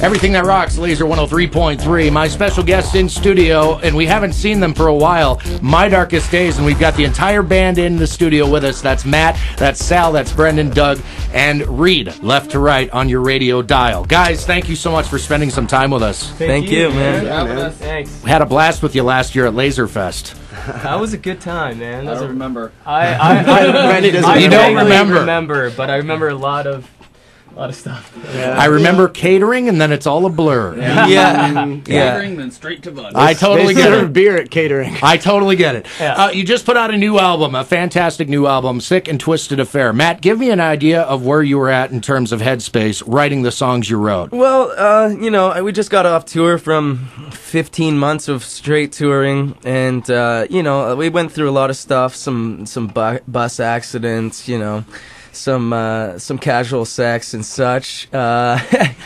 Everything that rocks, Lazer 103.3. My special guests in studio, and we haven't seen them for a while. My Darkest Days, and we've got the entire band in the studio with us. That's Matt, that's Sal, that's Brendan, Doug, and Reid, left to right on your radio dial. Guys, thank you so much for spending some time with us. Thank, you, man. Yeah, man. Thanks. We had a blast with you last year at Lazerfest. That was a good time, man. That I don't a- remember. I, I, I, Randy doesn't I You don't remember. remember, but I remember a lot of, a lot of stuff. I remember catering, and then it's all a blur. Yeah, yeah. Catering, then straight to Bud. I totally They get serve it. beer at catering. I totally get it. Yeah. Uh, you just put out a new album, a fantastic new album, Sick and Twisted Affair. Matt, give me an idea of where you were at in terms of headspace writing the songs you wrote. Well, uh, you know, we just got off tour from 15 months of straight touring, and uh, you know, we went through a lot of stuff, some some bu- bus accidents, you know, some uh, some casual sex and such. Uh,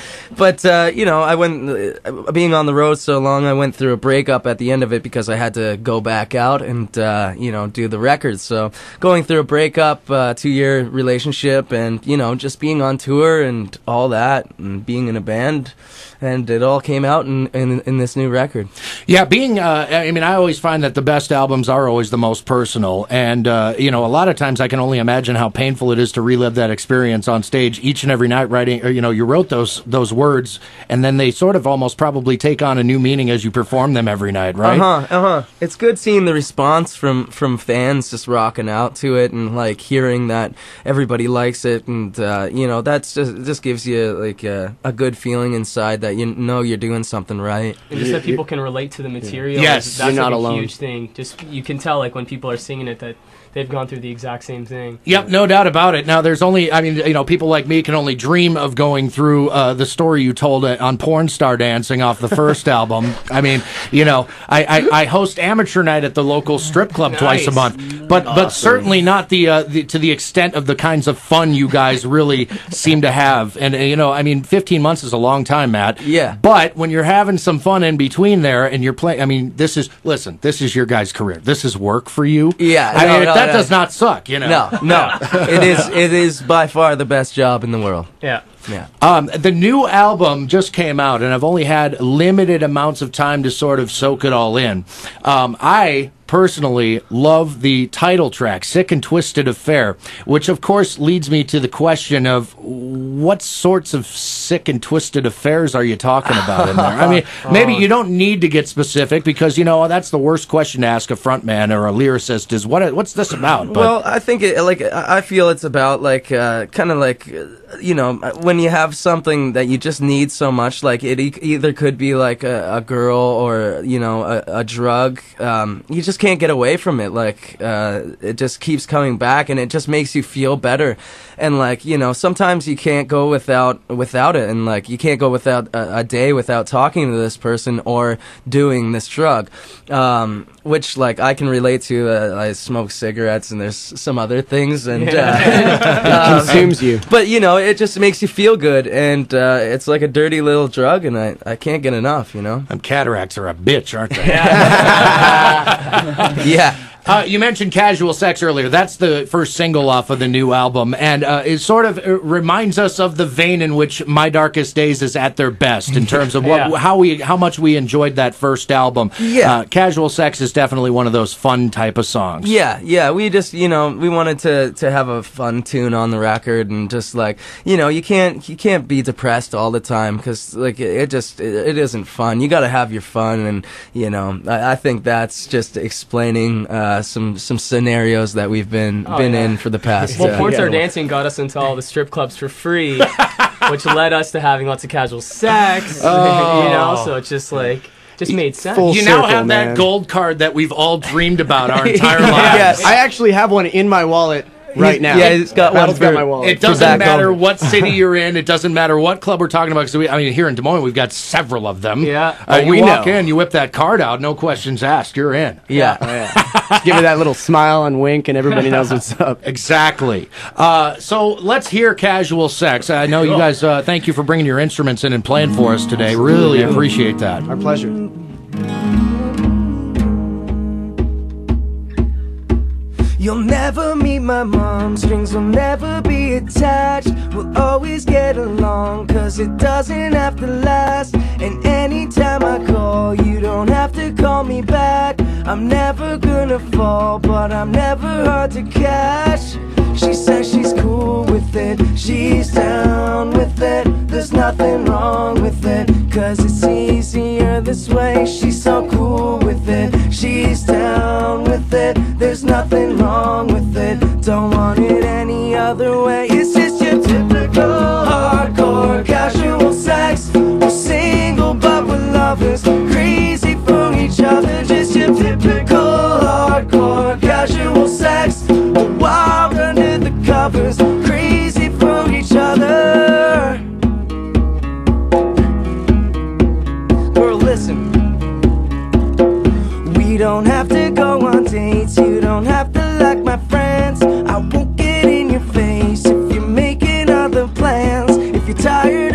but uh, you know, I went uh, being on the road so long, I went through a breakup at the end of it because I had to go back out and uh, you know do the records. So going through a breakup, uh, two year relationship, and you know just being on tour and all that, and being in a band, and it all came out in in, in this new record. Yeah, being, I mean, I always find that the best albums are always the most personal. And, you know, a lot of times I can only imagine how painful it is to relive that experience on stage each and every night writing, or, you know, you wrote those, those words and then they sort of almost probably take on a new meaning as you perform them every night, right? Uh huh. Uh huh. It's good seeing the response from from fans just rocking out to it and like hearing that everybody likes it and uh, you know that's just just gives you like a, a good feeling inside that you know you're doing something right. And just that people can relate to the material. Yes, that's you're not like a alone. huge thing. Just you can tell like when people are singing it that they've gone through the exact same thing. Yep, no doubt about it. Now, there's only, I mean, you know, people like me can only dream of going through uh, the story you told uh, on Porn Star Dancing off the first album. I mean, you know, I, I, I host amateur night at the local strip club twice a month, but but certainly not the, uh, the to the extent of the kinds of fun you guys really seem to have. And uh, you know, I mean, 15 months is a long time, Matt. Yeah. But when you're having some fun in between there, and you're playing, I mean, this is listen, this is your guys' career. This is work for you. Yeah, I no, mean, no, that does not suck. You know. No, no, it is it is by far the best job in the world. Yeah. Yeah. Um, the new album just came out, and I've only had limited amounts of time to sort of soak it all in. Um, I personally love the title track, Sick and Twisted Affair, which of course leads me to the question of what sorts of sick and twisted affairs are you talking about in there? I mean, maybe you don't need to get specific because, you know, that's the worst question to ask a frontman or a lyricist is what, what's this about? But- Well, I think it like I I feel it's about like uh, kind of like uh, you know when you have something that you just need so much, like it e- either could be like a, a girl or you know a, a drug. Um, you just can't get away from it. Like uh, it just keeps coming back, and it just makes you feel better. And like you know, sometimes you can't go without without it, and like you can't go without a, a day without talking to this person or doing this drug. Um, which like I can relate to. Uh, I smoke cigarettes, and there's some other things, and uh, Consumes you. but you know, it just makes you feel good, and uh, it's like a dirty little drug, and I, I can't get enough, you know. Them cataracts are a bitch, aren't they? Yeah, Uh, you mentioned casual sex earlier. That's the first single off of the new album, and uh, it sort of uh, reminds us of the vein in which My Darkest Days is at their best in terms of what Yeah. how we how much we enjoyed that first album. Yeah. uh, casual sex is definitely one of those fun type of songs. yeah, yeah. We just, you know, we wanted to to have a fun tune on the record, and just like, you know, you can't you can't be depressed all the time because like it, it just it, it isn't fun. You got to have your fun, and you know, I, I think that's just explaining uh, some some scenarios that we've been Oh, been yeah. in for the past. Well, uh, Porn Star yeah. Dancing got us into all the strip clubs for free, which led us to having lots of casual sex. Oh. You know, so it's just like just made sense. Full You now circle, have that gold card that we've all dreamed about our entire Yeah. lives. Yeah. I actually have one in my wallet right now. Yeah, it's got one Battle's got my wallet. It doesn't back matter home. what city you're in. It doesn't matter what club we're talking about. Because we, I mean, here in Des Moines, we've got several of them. Yeah. Uh, Oh, you we walk know. in, you whip that card out, no questions asked. You're in. yeah. Oh, yeah. Give it that little smile and wink, and everybody knows what's up. Exactly. Uh, so let's hear casual sex. I know you guys. Uh, thank you for bringing your instruments in and playing for us today. Really appreciate that. Our pleasure. You'll never meet my mom, strings will never be attached. We'll always get along, cause it doesn't have to last. And anytime I call, you don't have to call me back. I'm never gonna fall, but I'm never hard to catch. She says she's cool with it, she's down with it. There's nothing wrong with it, cause it's easier this way. She's so cool plans. Tired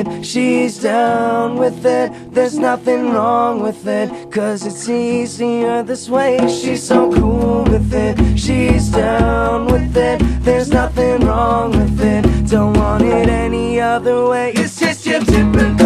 it. She's down with it. There's nothing wrong with it. Cause it's easier this way. She's so cool with it. She's down with it. There's nothing wrong with it. Don't want it any other way. It's just your typical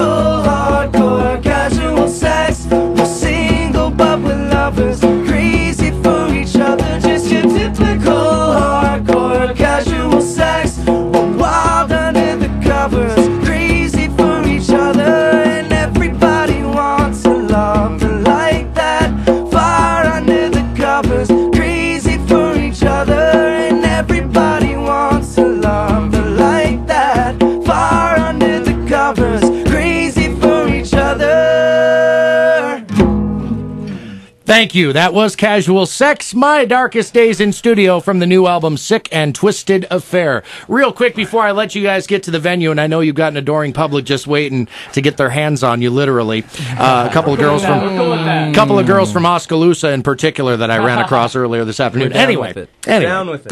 Thank you. That was Casual Sex, My Darkest Days in Studio from the new album Sick and Twisted Affair. Real quick before I let you guys get to the venue, and I know you've got an adoring public just waiting to get their hands on you, literally. Uh, a couple of girls from We're cool with that. couple of girls from Oskaloosa in particular that I ran across earlier this afternoon. Down Anyway, with it. anyway, Down with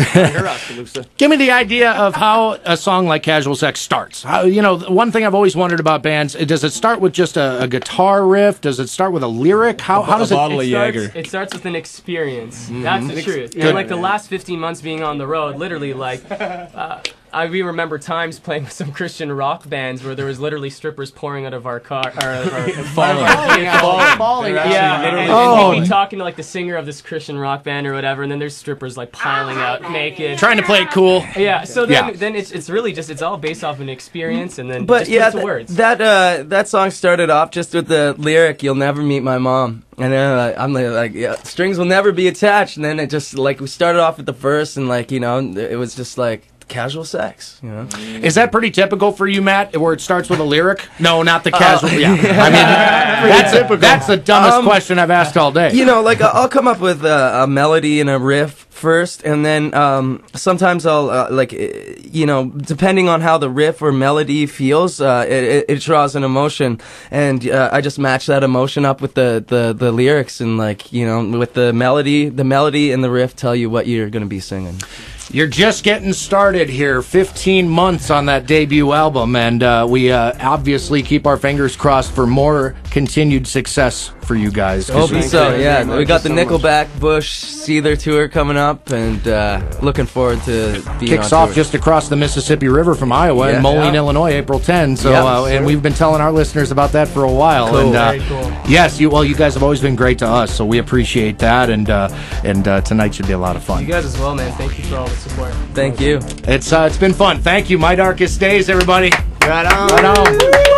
it. give me the idea of how a song like Casual Sex starts. How, you know, one thing I've always wondered about bands: does it start with just a, a guitar riff? Does it start with a lyric? How, how does it? It starts, it starts with an experience. That's the truth. And like the last 15 months being on the road, literally, like, uh, I we remember times playing with some Christian rock bands where there was literally strippers pouring out of our car, or, or falling, Falling out. Yeah, and, and, Oh. and we'd be talking to like the singer of this Christian rock band or whatever, and then there's strippers like piling out naked. Trying to play it cool. Yeah, so then, Yeah. then it's, it's really just it's all based off an experience, and then But just yeah, puts th- words. that uh, that song started off just with the lyric "You'll never meet my mom," and then uh, I'm like, like yeah, strings will never be attached, and then it just like we started off with the verse, and like you know, it was just like casual sex, you know. Is that pretty typical for you, Matt, where it starts with a lyric? No, not the casual. yeah. I mean, that's, typical. that's the dumbest Um, question I've asked all day. You know, like I'll come up with a, a melody and a riff first, and then um, sometimes I'll uh, like, eh, you know, depending on how the riff or melody feels, uh, it, it, it draws an emotion, and uh, I just match that emotion up with the, the the lyrics, and like, you know, with the melody, the melody and the riff tell you what you're gonna be singing. You're just getting started here. 15 months on that debut album, and uh, we uh, obviously keep our fingers crossed for more continued success for you guys. Hope you- so. Yeah, we got the so Nickelback Bush Seether tour coming up, and uh, looking forward to being kicks on off tour. just across the Mississippi River from Iowa in Moline, Yeah. Illinois, April 10. So, Yeah, uh, and we've been telling our listeners about that for a while. Cool. And, uh, Very cool. Yes, you well, you guys have always been great to us, so we appreciate that. And uh, and uh, tonight should be a lot of fun. you guys as well, man. Thank you for all the support. Thank you. It's uh, it's been fun. Thank you. My darkest days, everybody. Right on. Right on.